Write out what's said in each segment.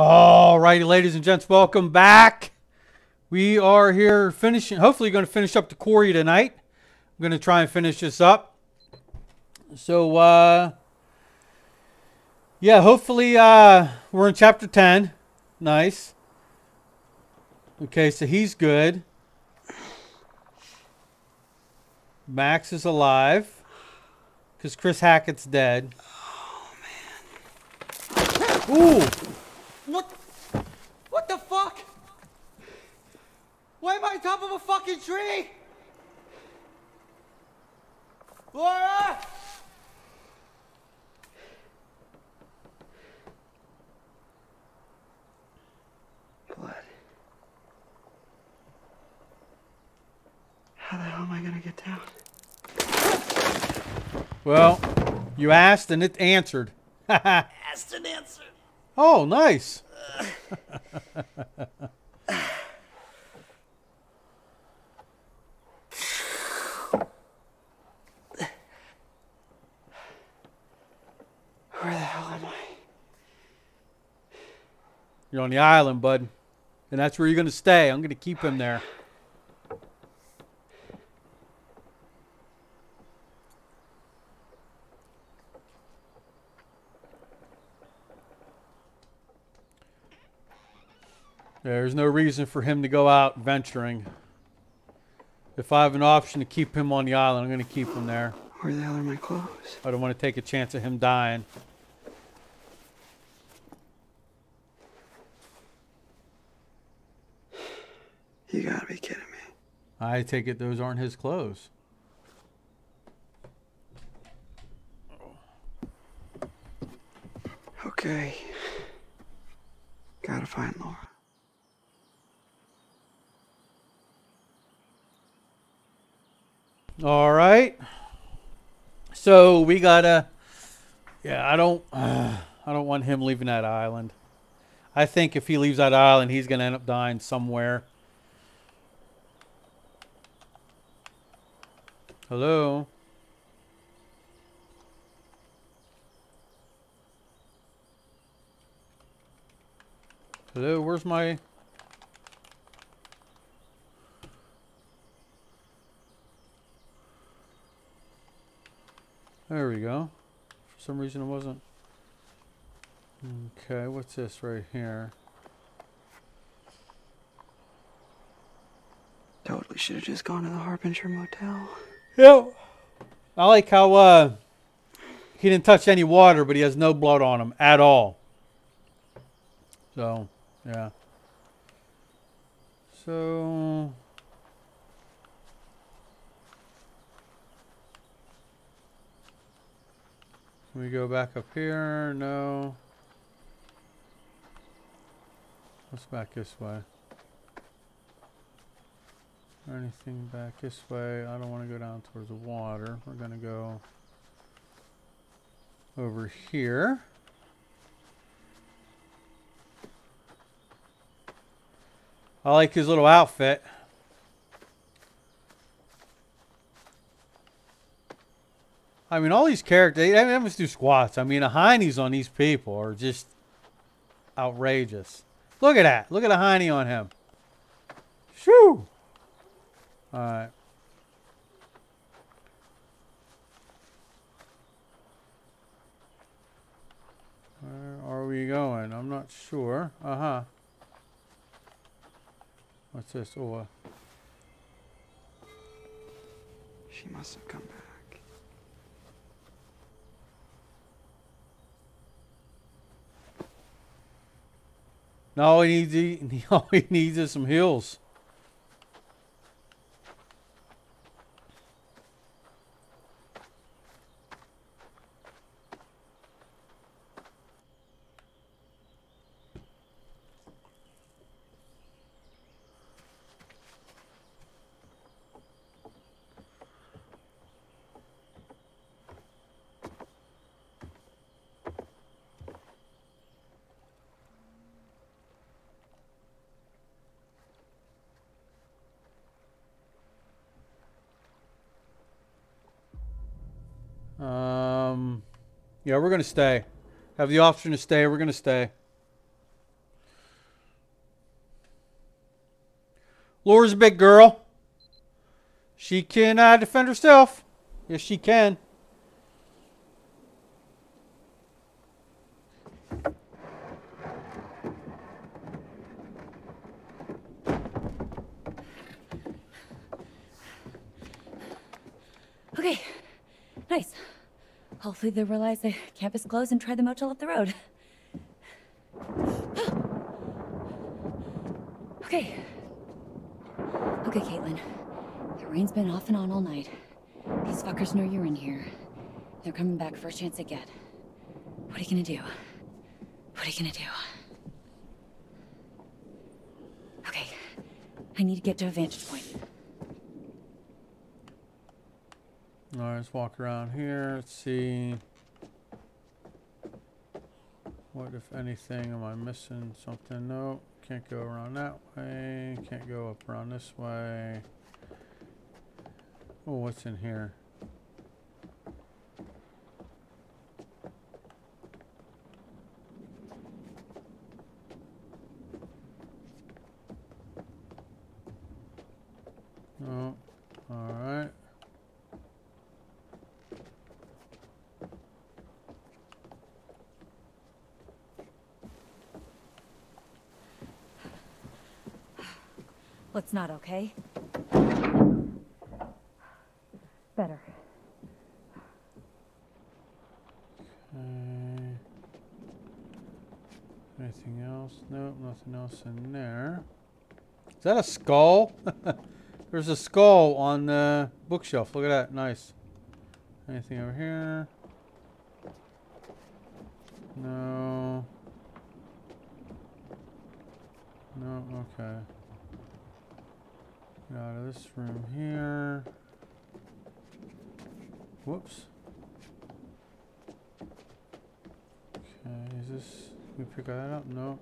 All righty, ladies and gents, welcome back. We are here finishing, hopefully going to finish up the quarry tonight. I'm going to try and finish this up. So, uh, yeah, hopefully uh, we're in chapter 10. Nice. Okay, so he's good. Max is alive. Because Chris Hackett's dead. Oh, man. Ooh! What? What the fuck? Why am I on top of a fucking tree? Laura! Blood. How the hell am I gonna get down? Well, you asked and it answered. Asked and answered. Oh, nice. Where the hell am I? You're on the island, bud. And that's where you're going to stay. I'm going to keep him there. There's no reason for him to go out venturing. If I have an option to keep him on the island, I'm going to keep him there. Where the hell are my clothes? I don't want to take a chance of him dying. You gotta be kidding me. I take it those aren't his clothes. Okay. Gotta find Laura. All right. So we gotta. Yeah, I don't. Uh, I don't want him leaving that island. I think if he leaves that island, he's gonna end up dying somewhere. Hello. Hello, where's my... There we go. For some reason it wasn't. Okay, what's this right here? Totally should have just gone to the Harbinger Motel. Yep. I like how uh, he didn't touch any water, but he has no blood on him at all. So, yeah. So. Can we go back up here? No. Let's back this way. Anything back this way? I don't want to go down towards the water. We're going to go over here. I like his little outfit. I mean, all these characters, they, must do squats. I mean, the heinies on these people are just outrageous. Look at that. Look at the hiney on him. Shoo! Alright. Where are we going? I'm not sure. Uh-huh. What's this? Oh, uh, She must have come back. No, he needs, he, all he needs is some heels. Yeah, we're going to stay. Have the option to stay. We're going to stay. Laura's a big girl. She can defend herself. Yes, she can. Hopefully they realize the campus closed and try the motel up the road. okay. Okay, Kaitlyn. The rain's been off and on all night. These fuckers know you're in here. They're coming back first chance they get. What are you gonna do? What are you gonna do? Okay. I need to get to a vantage point. All right, let's walk around here. Let's see. What, if anything, am I missing something? No, can't go around that way. Can't go up around this way. Oh, what's in here? No. All right. What's not okay? Better. Okay. Anything else? Nope, nothing else in there. Is that a skull? There's a skull on the bookshelf. Look at that. Nice. Anything over here? No. No, okay. Get out of this room here. Whoops. Okay, is this... We pick that up? No.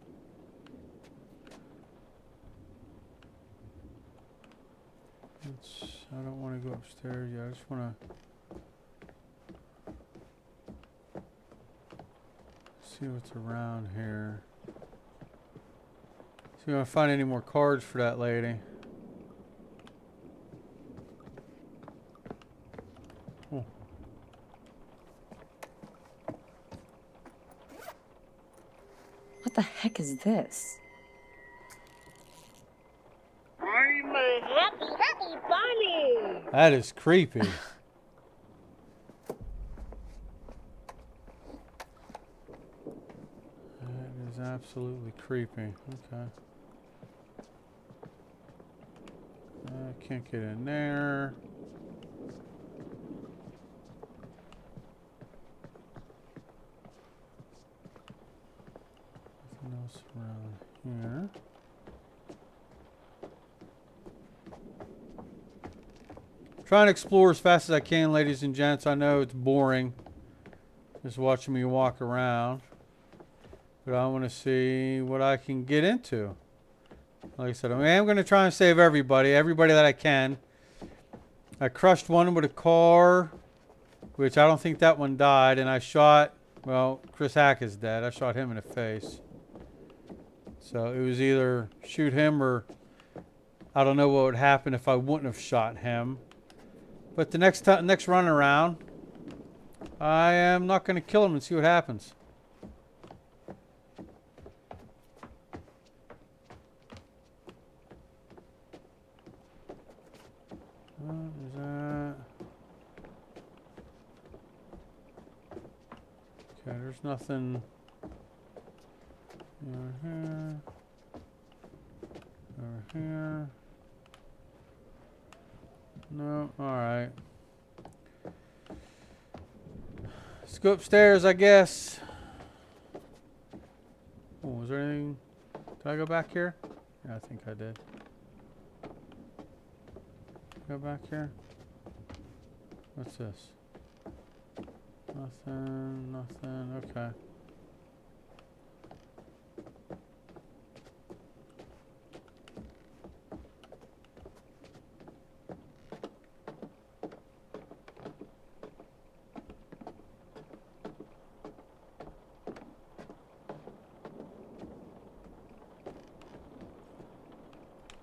It's, I don't want to go upstairs yet. I just want to see what's around here. See if I find any more cards for that lady. What the heck is this? I'm a happy, happy bunny. That is creepy. that is absolutely creepy. Okay. I can't get in there. Nothing else around here. Trying to explore as fast as I can, ladies and gents. I know it's boring just watching me walk around. But I want to see what I can get into. Like I said, I am going to try and save everybody, everybody that I can. I crushed one with a car, which I don't think that one died. And I shot, well, Chris Hack is dead. I shot him in the face. So it was either shoot him or I don't know what would happen if I wouldn't have shot him. But the next next run around, I am not going to kill him and see what happens. What is that? Okay, there's nothing over here. Over here. No, alright. Let's go upstairs, I guess. Oh, was there anything? Did I go back here? Yeah, I think I did. Go back here. What's this? Nothing, nothing, okay.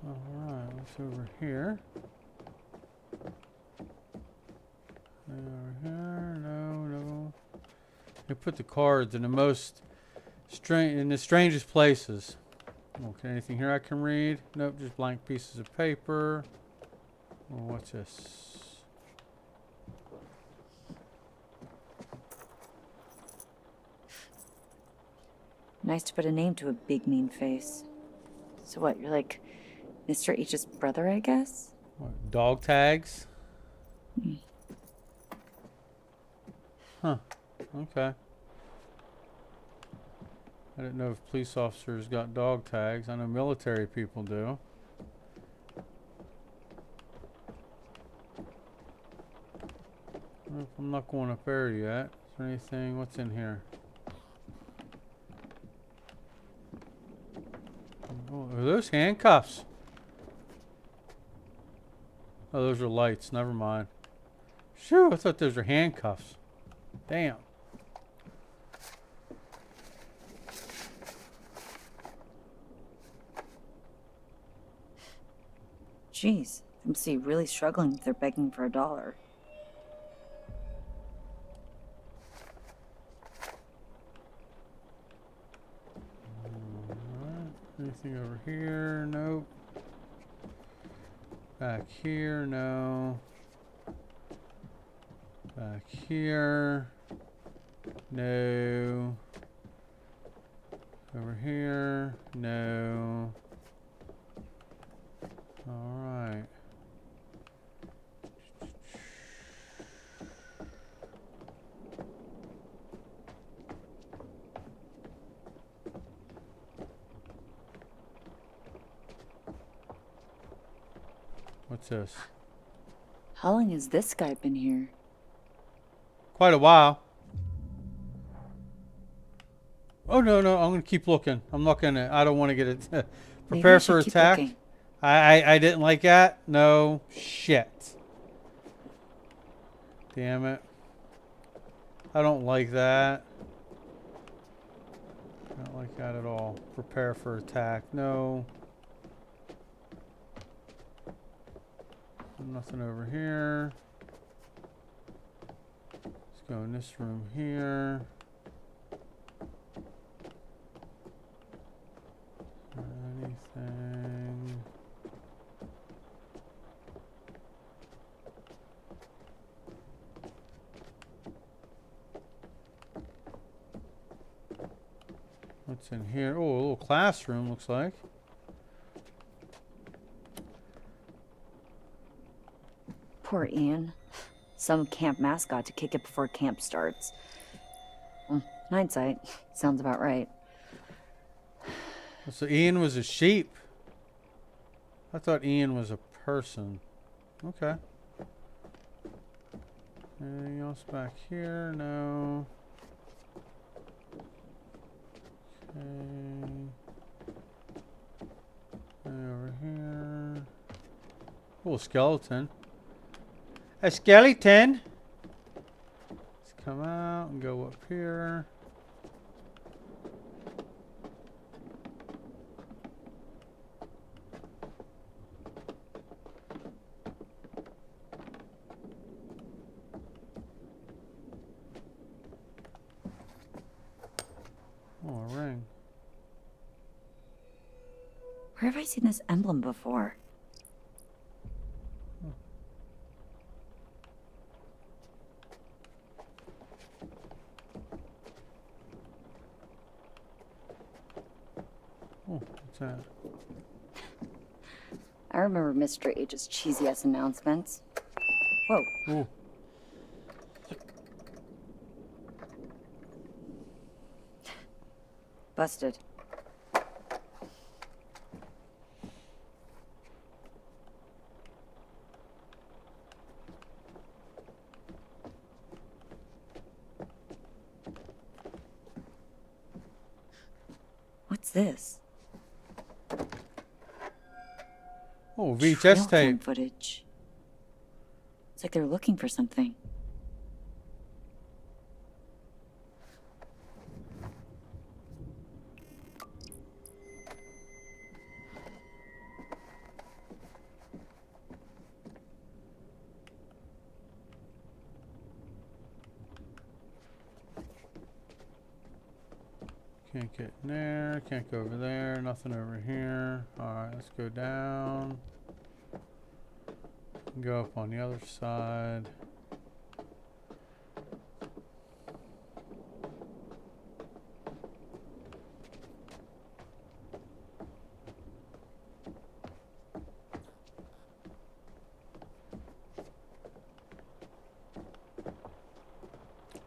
Alright, let's What's over here? Over here? No, no. They put the cards in the most strange, in the strangest places. Okay, anything here I can read? Nope, just blank pieces of paper. Oh, what's this? Nice to put a name to a big mean face. So what, you're like Mr. H's brother, I guess? Dog tags? Hmm. Huh. Okay. I didn't know if police officers got dog tags. I know military people do. I'm not going up there yet. Is there anything? What's in here? Oh, are those handcuffs? Oh, those are lights. Never mind. Shoo, I thought those were handcuffs. Damn. Jeez, be really struggling if they're begging for a dollar. Anything over here? Nope. Back here? No. Back here? No. Over here? No. Alright. What's this? How long has this guy been here? Quite a while. Oh no no! I'm gonna keep looking. I'm not gonna. I don't want to get it. Prepare for attack. I, I I didn't like that. No shit. Damn it. I don't like that. I don't like that at all. Prepare for attack. No. Nothing over here. Let's go in this room here. Anything? What's in here? Oh, a little classroom looks like. Poor Ian. Some camp mascot to kick it before camp starts. Well, in hindsight, sounds about right. So Ian was a sheep. I thought Ian was a person. Okay. Anything else back here? No. Okay. Over here. A skeleton. A skeleton. Let's come out and go up here. Oh, a ring. Where have I seen this emblem before? Oh, what's that? I remember Mr. H's cheesy ass announcements. Whoa, Ooh. busted. What's this? VHS tape footage. It's like they're looking for something. Can't get in there, can't go over there, nothing over here. Alright, let's go down. Go up on the other side.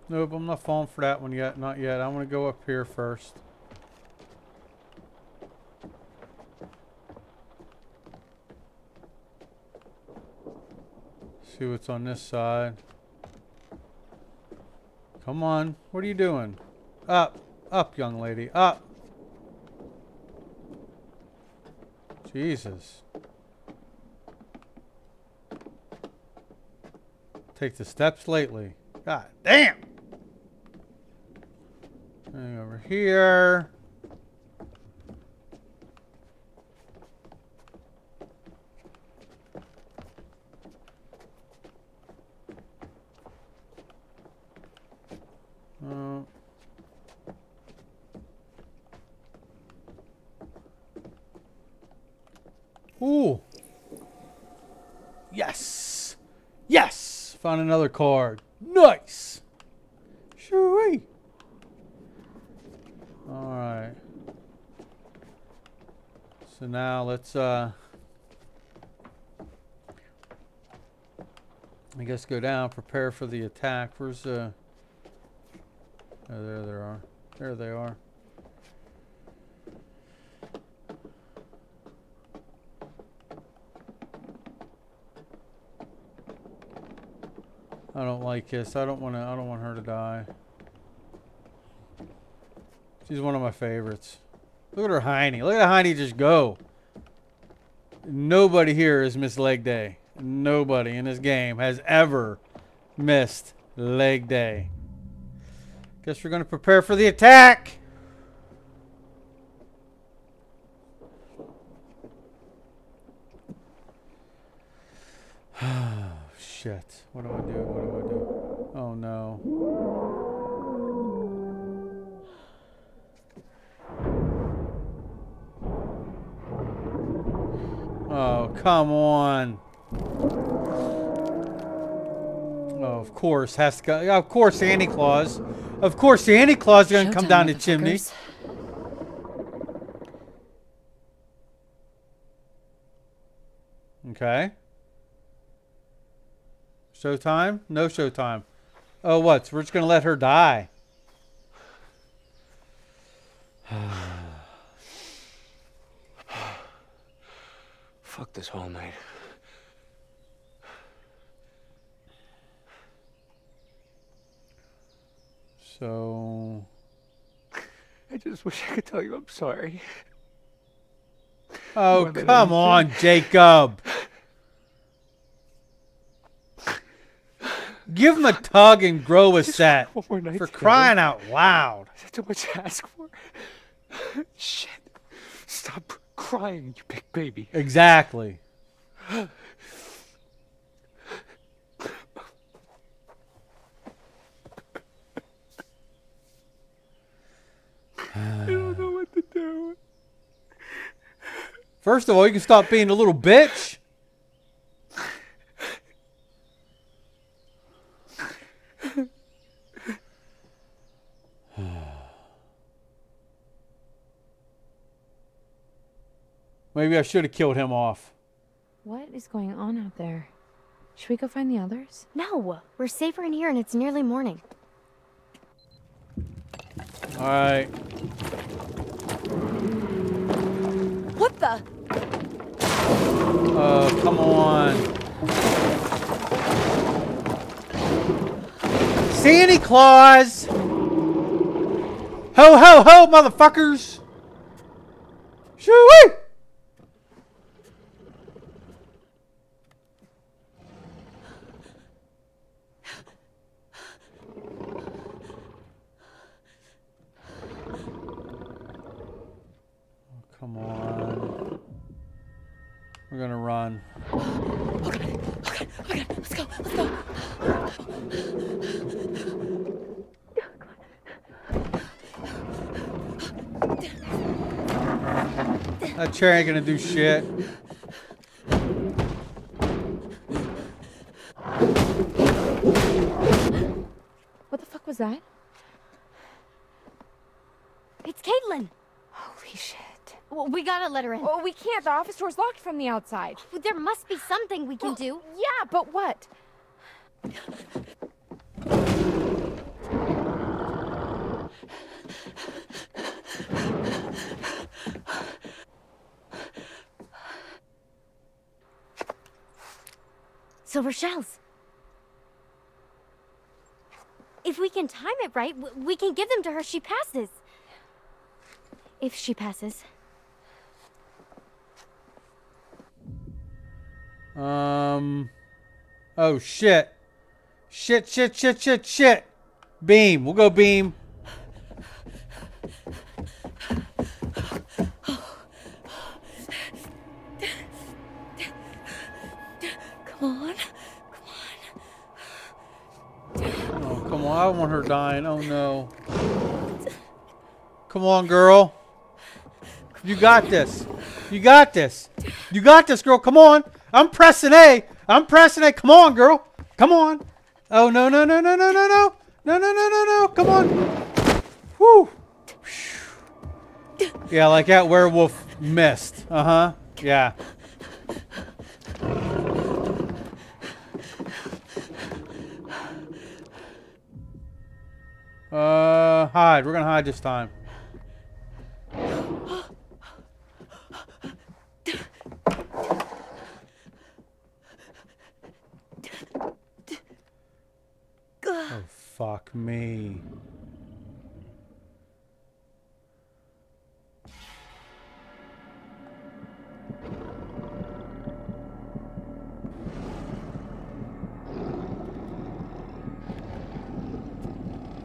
Nope, I'm not falling for that one yet. Not yet. I want to go up here first. See what's on this side. Come on. What are you doing? Up. Up, young lady. Up. Jesus. Take the steps lately. God damn. Over here. Uh, Ooh. Yes. Yes. Found another card. Nice. Shoo Alright. So now let's uh I guess go down, prepare for the attack. Where's uh Oh there they are. There they are. I don't like this. I don't want to. I don't want her to die. She's one of my favorites. Look at her Heine. Look at the Heine just go. Nobody here has missed leg day. Nobody in this game has ever missed leg day. Guess we're going to prepare for the attack. Oh, shit. What do I come on. Oh, of course, has to go. Of course, Santa Claus. Of course, Santa Claus is going to come down the chimney. Okay. Showtime? No showtime. Oh, what? So we're just going to let her die. Fuck this whole night. So. I just wish I could tell you I'm sorry. Oh, come on, Jacob. Give him a tug and grow a set. One more night For together. crying out loud. Is that too much to ask for? Shit. Stop crying, you big baby. Exactly. I don't know what to do. First of all, you can stop being a little bitch. Maybe I should have killed him off. What is going on out there? Should we go find the others? No, we're safer in here and it's nearly morning. All right. What the? Uh, come on. Santa Claus! Ho, ho, ho, motherfuckers! Shoo-wee! Oh, Come on. We're gonna run. Okay, okay, let's go, let's go. That chair ain't gonna do shit. What the fuck was that? It's Kaitlyn. Holy shit. Well, we gotta let her in. Oh, we can't. The office door's locked from the outside. There must be something we can do. Yeah, but what? Silver shells. If we can time it right, we can give them to her. She passes. If she passes. Um. Oh shit. Shit, shit, shit, shit, shit. Beam. We'll go beam. I don't want her dying. Oh, no. Come on, girl. You got this. You got this. You got this, girl. Come on. I'm pressing A. I'm pressing A. Come on, girl. Come on. Oh, no, no, no, no, no, no, no. No, no, no, no, no. Come on. Whew. Yeah, like that werewolf missed. Uh-huh. Yeah. Uh, hide. We're gonna hide this time. Oh, fuck me.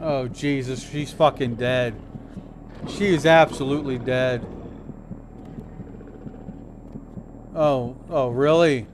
Oh, Jesus. She's fucking dead. She is absolutely dead. Oh, oh, really?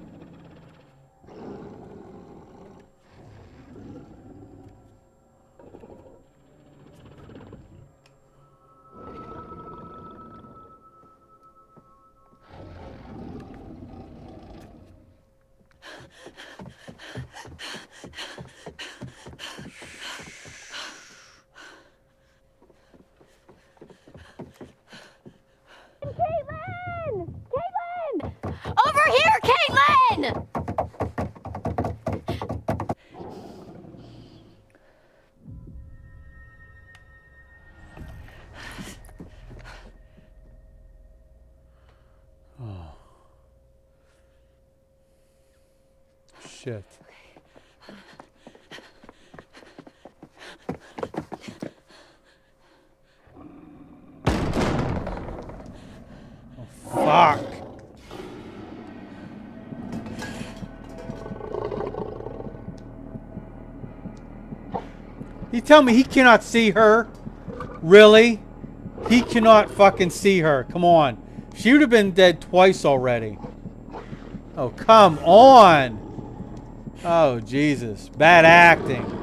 You tell me he cannot see her? Really? He cannot fucking see her. Come on. She would have been dead twice already. Oh, come on. Oh, Jesus. Bad acting.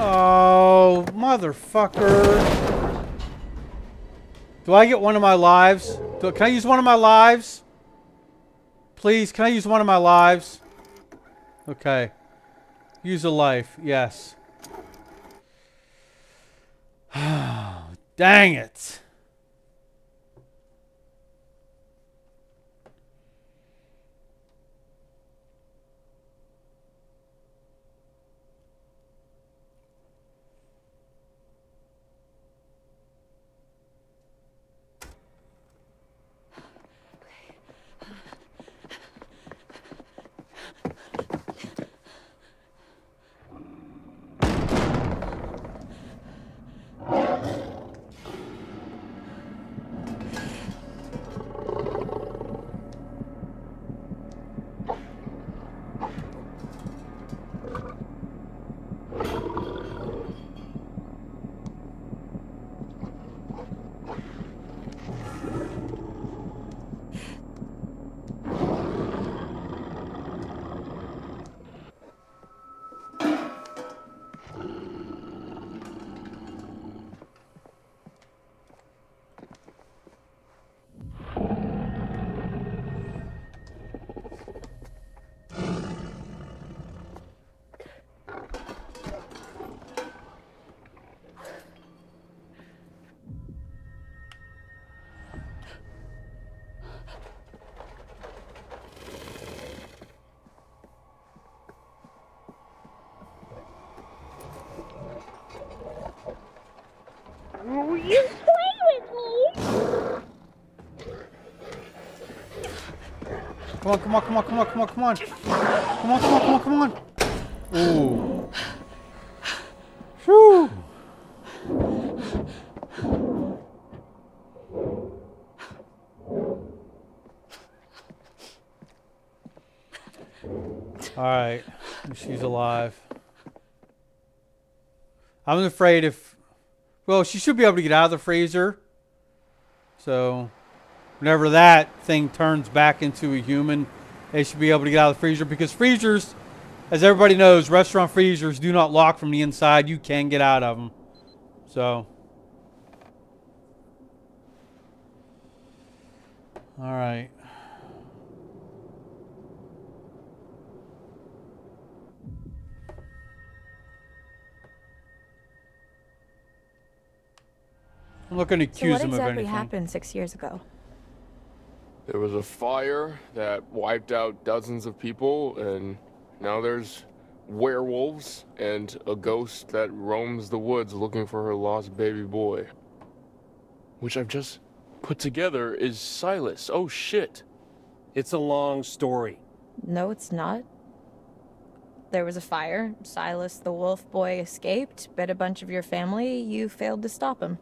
Oh motherfucker! Do I get one of my lives? Do, can I use one of my lives? Please, can I use one of my lives? Okay. Use a life, yes. Dang it. Will you play with me? Come on, come on, come on, come on, come on, come on. Come on, come on, come on, come on. Ooh. Whew. All right, she's alive. I'm afraid if, well, she should be able to get out of the freezer. So, whenever that thing turns back into a human, they should be able to get out of the freezer because freezers, as everybody knows, restaurant freezers do not lock from the inside. You can get out of them. So, all right. I'm not going to So accuse what him of exactly anything. happened six years ago? There was a fire that wiped out dozens of people, and now there's werewolves and a ghost that roams the woods looking for her lost baby boy. Which I've just put together is Silas. Oh shit. It's a long story. No, it's not. There was a fire. Silas the wolf boy escaped, bit a bunch of your family. You failed to stop him.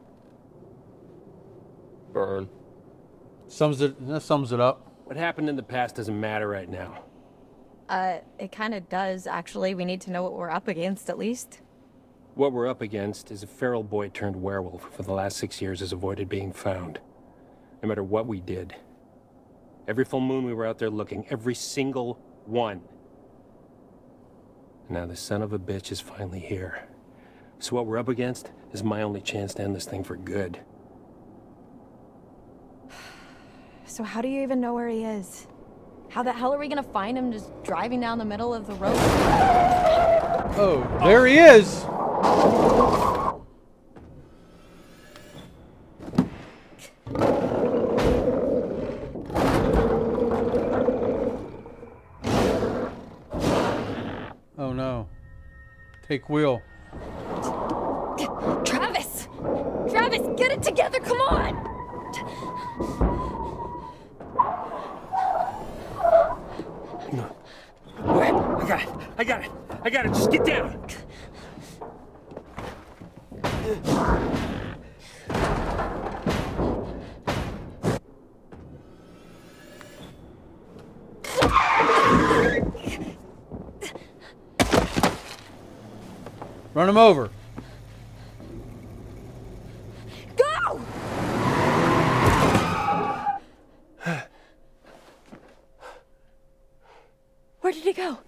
Burn. Sums it. That sums it up. What happened in the past doesn't matter right now. Uh, it kind of does, actually. We need to know what we're up against, at least. What we're up against is a feral boy turned werewolf who for the last six years has avoided being found. No matter what we did. Every full moon we were out there looking, every single one. Now the son of a bitch is finally here. So what we're up against is my only chance to end this thing for good. So, how do you even know where he is? How the hell are we gonna find him just driving down the middle of the road? Oh, there he is. Oh no. Take wheel. Travis! Travis, get it together, come on! I got it! I got it! I got it! Just get down! Run him over. Go! Where did he go?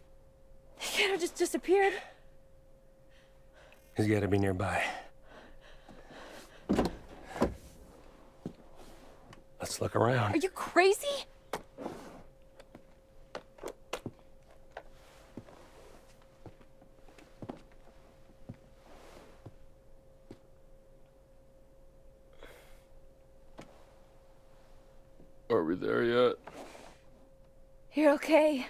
He can't have just disappeared. He's gotta be nearby. Let's look around. Are you crazy? Are we there yet? You're okay.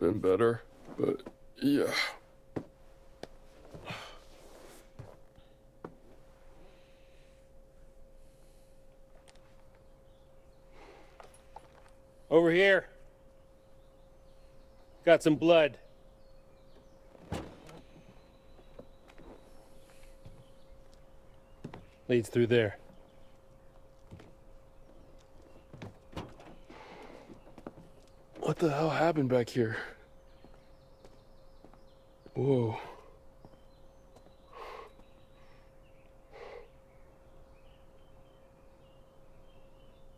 Been better, but yeah. Over here. Got some blood. Leads through there. What the hell happened back here? Whoa.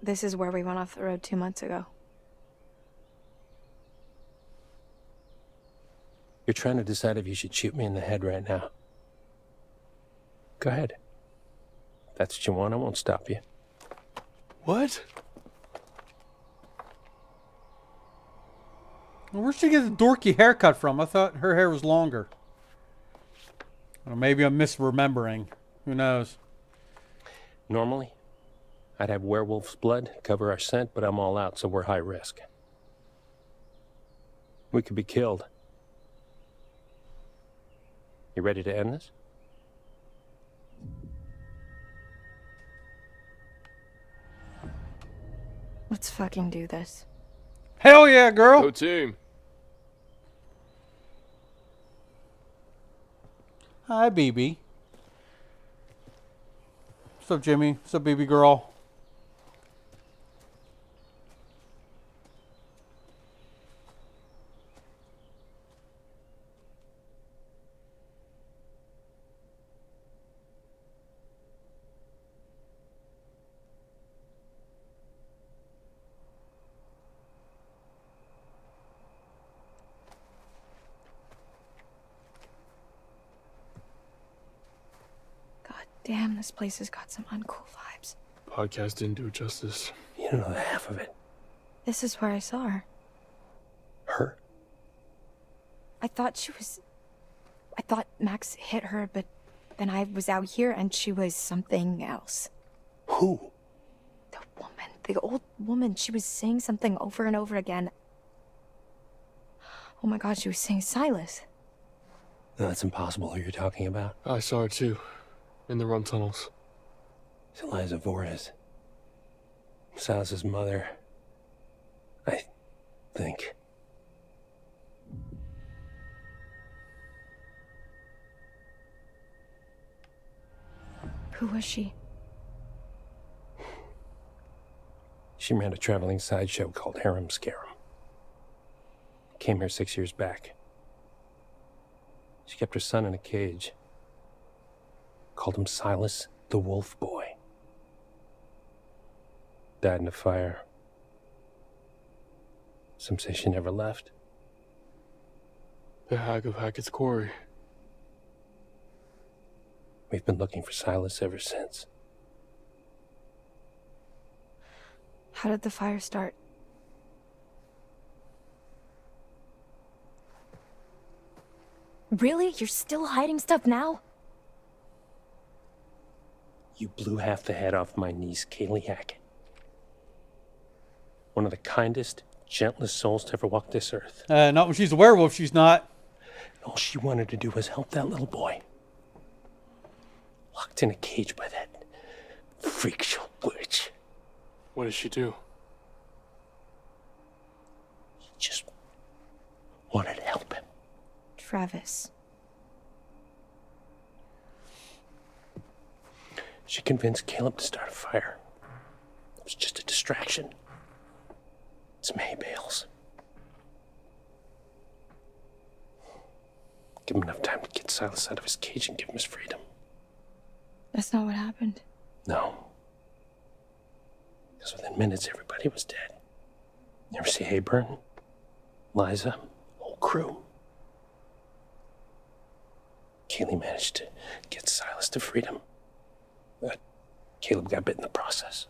This is where we went off the road two months ago. You're trying to decide if you should shoot me in the head right now. Go ahead. If that's what you want, I won't stop you. What? Where'd she get the dorky haircut from? I thought her hair was longer. Or maybe I'm misremembering. Who knows? Normally, I'd have werewolf's blood cover our scent, but I'm all out, so we're high risk. We could be killed. You ready to end this? Let's fucking do this. Hell yeah, girl! Go team! Hi, BB. What's up, Jimmy? What's up, BB girl? Damn, this place has got some uncool vibes. Podcast didn't do it justice. You don't know the half of it. This is where I saw her. Her? I thought she was. I thought Max hit her, but then I was out here and she was something else. Who? The woman, the old woman, she was saying something over and over again. Oh my god, she was saying Silas. No, that's impossible who you're talking about. I saw her too. In the run tunnels. It's Eliza Vorez. Silas's mother. I think. Who was she? She ran a traveling sideshow called Harem Scarum. Came here six years back. She kept her son in a cage. Called him Silas the Wolf Boy. Died in a fire. Some say she never left. The Hag of Hackett's Quarry. We've been looking for Silas ever since. How did the fire start? Really? You're still hiding stuff now? You blew half the head off my niece, Kaylee Hackett. One of the kindest, gentlest souls to ever walk this earth. Uh, not when she's a werewolf, she's not. All she wanted to do was help that little boy. Locked in a cage by that freak show witch. What did she do? She just wanted to help him. Travis. She convinced Caleb to start a fire. It was just a distraction. Some hay bales. Give him enough time to get Silas out of his cage and give him his freedom. That's not what happened. No. Because within minutes, everybody was dead. You ever see Hayburn? Liza? Whole crew. Kaylee managed to get Silas to freedom. Caleb got bit in the process.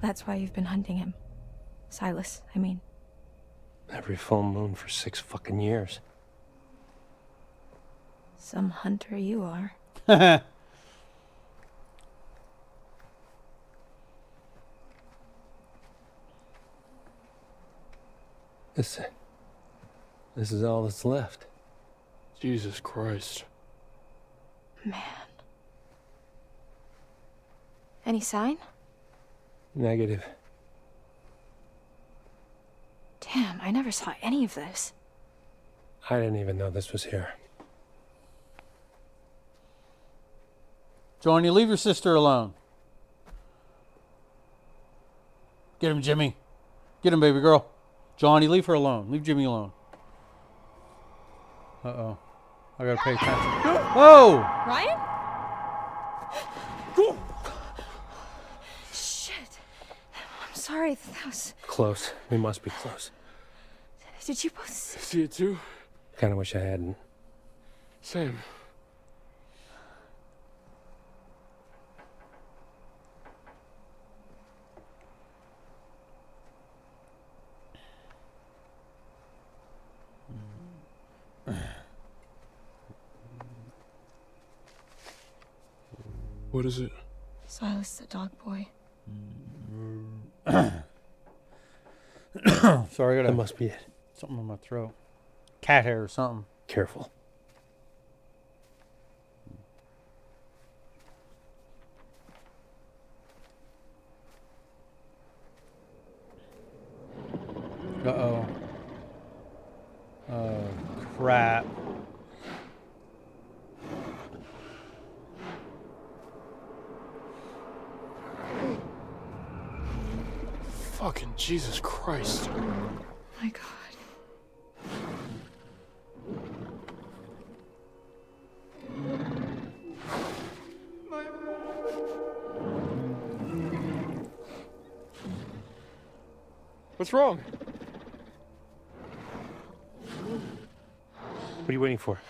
That's why you've been hunting him. Silas, I mean. Every full moon for six fucking years. Some hunter you are. This, this is all that's left. Jesus Christ. Man. Any sign? Negative. Damn, I never saw any of this. I didn't even know this was here. Johnny, leave your sister alone. Get him, Jimmy. Get him, baby girl. Johnny, leave her alone. Leave Jimmy alone. Uh oh. I gotta pay attention. Whoa! Ryan? Shit. I'm sorry. That was. Close. We must be close. Did you both. See it too? Kinda wish I hadn't. Same. What is it? Silas the dog boy. Sorry, I got That must be it. something in my throat. Cat hair or something. Careful. Uh-oh. Oh, crap. Fucking Jesus Christ. My god. What's wrong? What are you waiting for?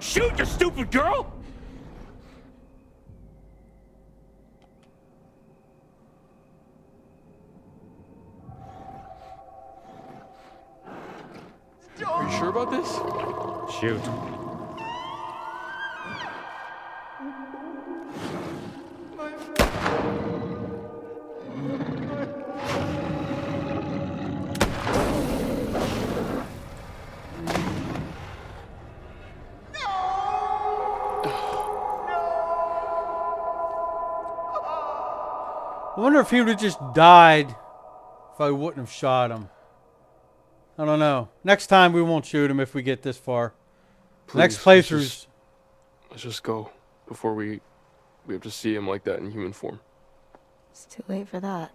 Shoot, you stupid girl! Are you sure about this? Shoot. I wonder if he would have just died if I wouldn't have shot him. I don't know. Next time we won't shoot him if we get this far. Next Please, let's just- Let's just go before we we have to see him like that in human form. It's too late for that.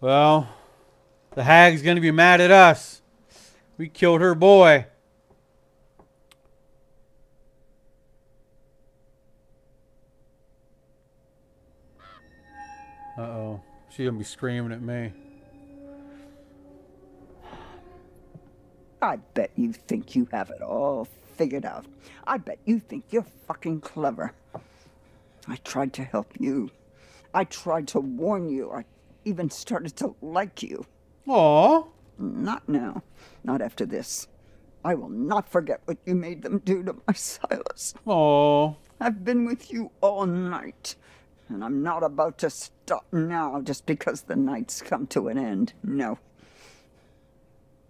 Well, the hag's gonna be mad at us. We killed her boy. Uh oh. She's gonna be screaming at me. I bet you think you have it all figured out. I bet you think you're fucking clever. I tried to help you. I tried to warn you. I even started to like you. Aw. Not now. Not after this. I will not forget what you made them do to my Silas. Aw. I've been with you all night, and I'm not about to stop now just because the night's come to an end. No.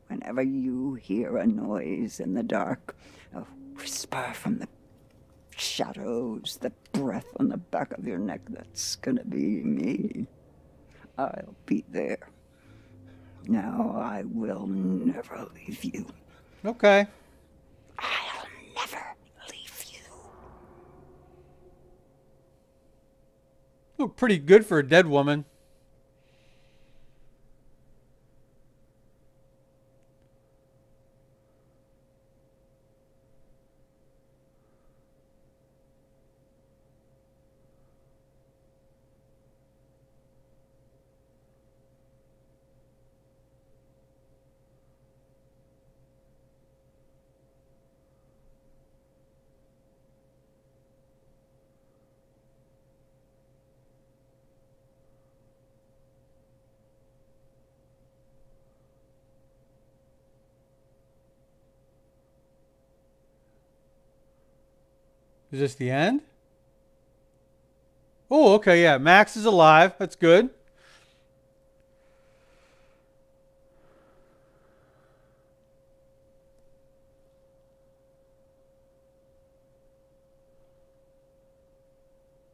Whenever you hear a noise in the dark, a whisper from the shadows, the breath on the back of your neck, that's gonna be me. I'll be there. Now I will never leave you. Okay. I'll never leave you. Look pretty good for a dead woman. Is this the end? Oh, okay, yeah. Max is alive. That's good.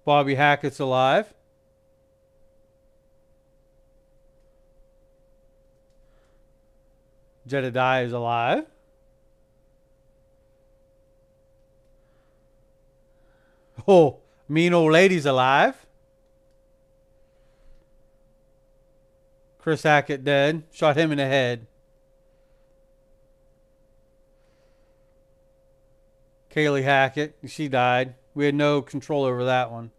Bobby Hackett's alive. Jedediah is alive. Oh, mean old lady's alive. Chris Hackett dead. Shot him in the head. Kaylee Hackett, she died. We had no control over that one.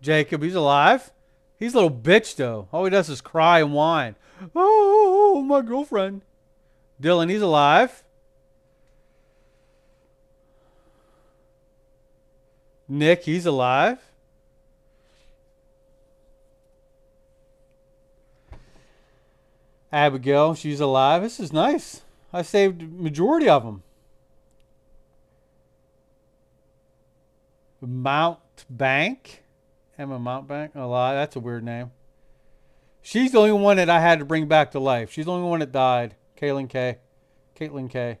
Jacob, he's alive. He's a little bitch though. All he does is cry and whine. Oh, my girlfriend. Dylan, he's alive. Nick, he's alive. Abigail, she's alive. This is nice. I saved majority of them. Mount Bank, Emma Mountebank, alive. That's a weird name. She's the only one that I had to bring back to life. She's the only one that died. Kaitlyn K. Kaitlyn K.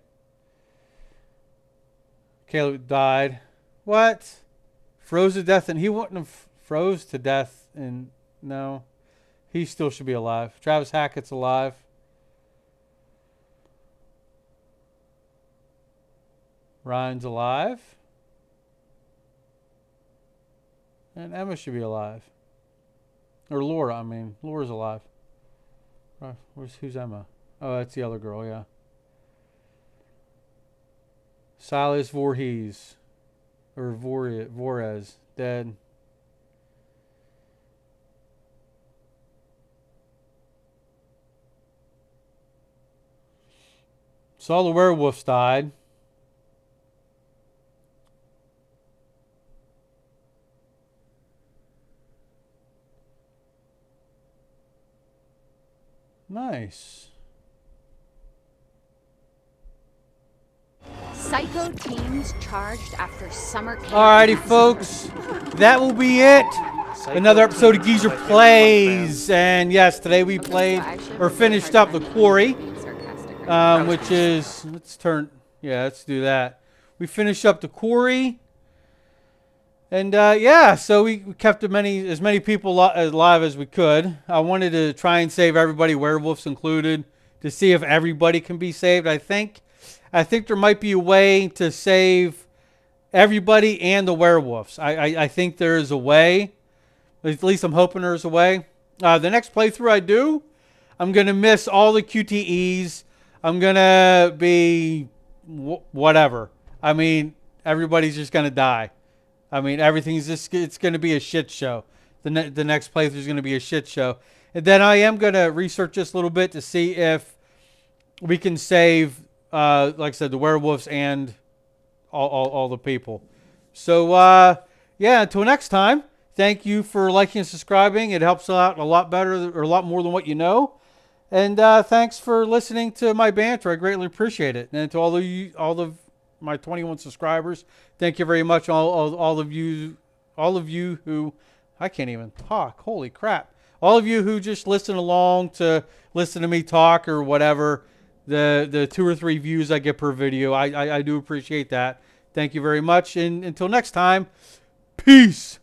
Caleb died. What? Froze to death, and he wouldn't have froze to death. And no, he still should be alive. Travis Hackett's alive. Ryan's alive. And Emma should be alive. Or Laura, I mean. Laura's alive. Where's who's Emma? Oh, that's the other girl, yeah. Silas Voorhees. Or Vorez. Dead. So all the werewolves died. Nice. Psycho teams charged after summer camp. Alrighty, folks. That will be it. Another episode of Geezer Plays. And yes, today we played or finished up The Quarry. Um, which is, let's turn, yeah, let's do that. We finished up The Quarry. And uh, yeah, so we kept as many as many people alive as we could. I wanted to try and save everybody, werewolves included, to see if everybody can be saved. I think, I think there might be a way to save everybody and the werewolves. I, I, I think there is a way. At least I'm hoping there's a way. Uh, the next playthrough I do, I'm gonna miss all the QTEs. I'm gonna be whatever. I mean, everybody's just gonna die. I mean, everything's just, it's going to be a shit show. The, ne- the next playthrough is going to be a shit show. And then I am going to research this a little bit to see if we can save, uh, like I said, the werewolves and all, all, all the people. So, uh, yeah, until next time, thank you for liking and subscribing. It helps out a lot better or a lot more than what you know. And uh, thanks for listening to my banter. I greatly appreciate it. And to all of you, all of my 21 subscribers. Thank you very much, all, all, all of you, all of you who, I can't even talk. Holy crap! All of you who just listen along to listen to me talk or whatever. The the two or three views I get per video, I I, I do appreciate that. Thank you very much, and until next time, peace.